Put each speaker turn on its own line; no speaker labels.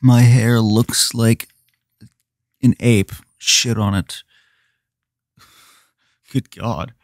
My hair looks like an ape. Shit on it. Good God.